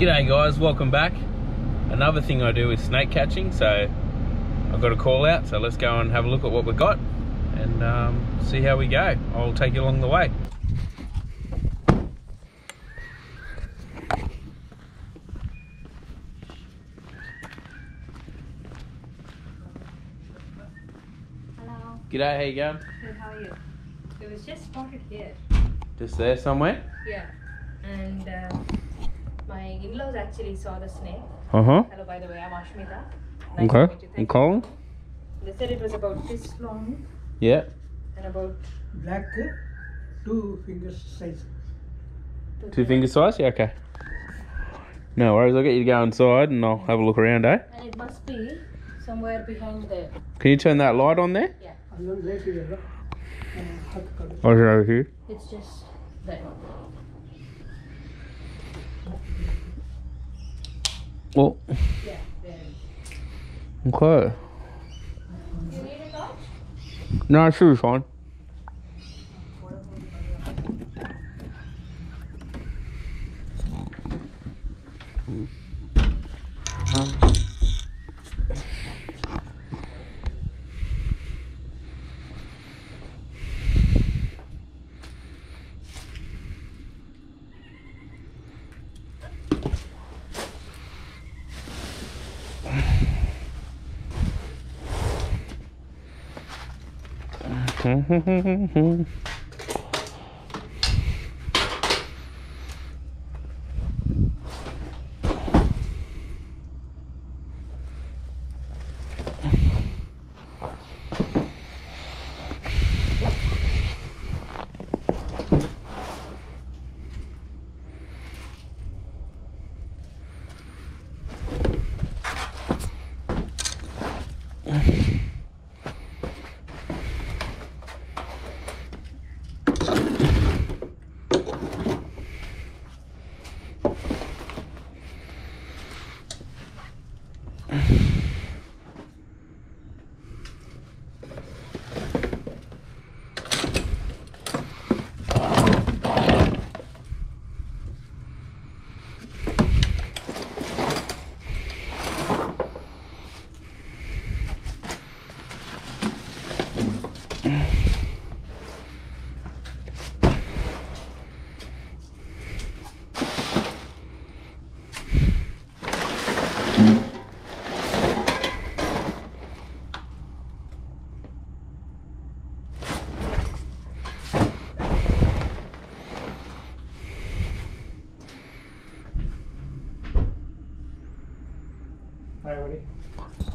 G'day guys, welcome back. Another thing I do is snake catching, so I've got a call out, so let's go and have a look at what we've got and um, see how we go. I'll take you along the way. Hello. G'day, how you going? Good, how are you? It was just spotted here. Just there somewhere? Yeah. And uh, my in-laws actually saw the snake. Uh-huh. Hello, by the way, I'm Ashmita. Nice okay. okay. They said it was about this long. Yeah. And about black, two fingers size. Two, two fingers size? Yeah, okay. No worries, I'll get you to go inside and I'll have a look around, eh? And it must be somewhere behind there. Can you turn that light on there? Yeah. Oh, is over here? It's just there. Well, Yeah, there. okay. You need a torch? No, it should be fine. Hi,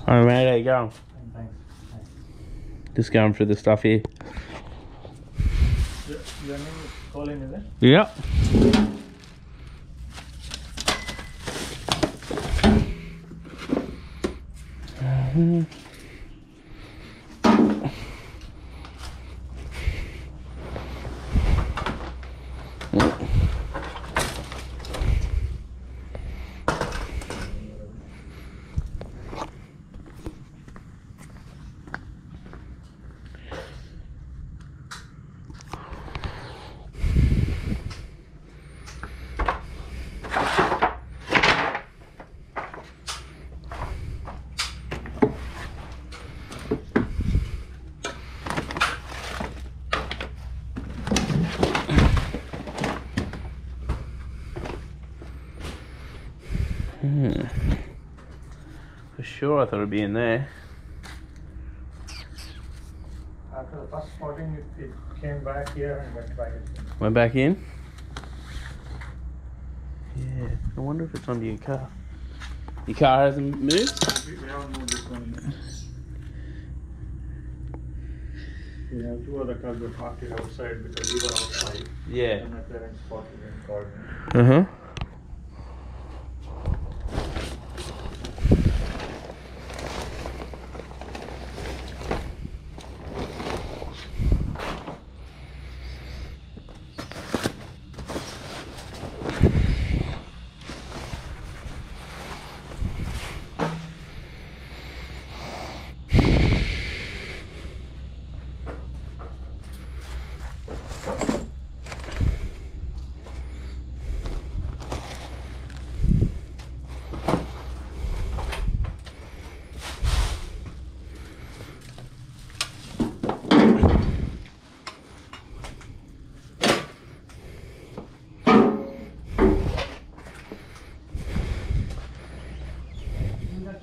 Alright, mate, how you going? Thanks. Just going through the stuff here. Your, your name is Colin, is it? Yep. Hmm. For sure, I thought it'd be in there. After the first spotting, it, it came back here and went back. again. Went back in. Yeah, I wonder if it's under your car. Your car hasn't moved? We, we haven't moved this one. We have two other cars that parked outside because we were outside. Yeah. And my parents spotted and called me. Uh huh.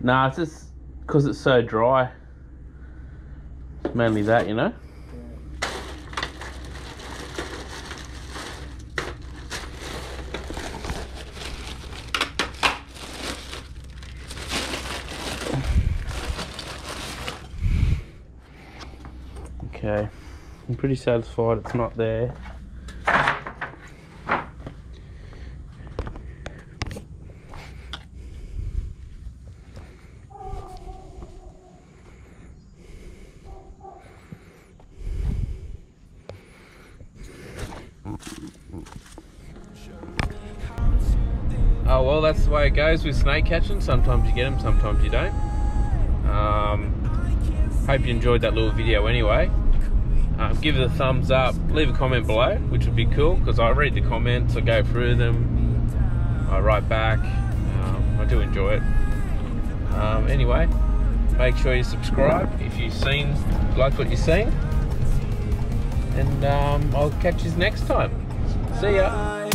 Nah, it's just because it's so dry. It's mainly that, you know? Okay. I'm pretty satisfied it's not there. Well, that's the way it goes with snake catching. Sometimes you get them, sometimes you don't. Um, hope you enjoyed that little video anyway. Um, give it a thumbs up, leave a comment below, which would be cool because I read the comments, I go through them, I write back. Um, I do enjoy it. Um, anyway, make sure you subscribe if you've seen, like what you've seen. And um, I'll catch you next time. See ya.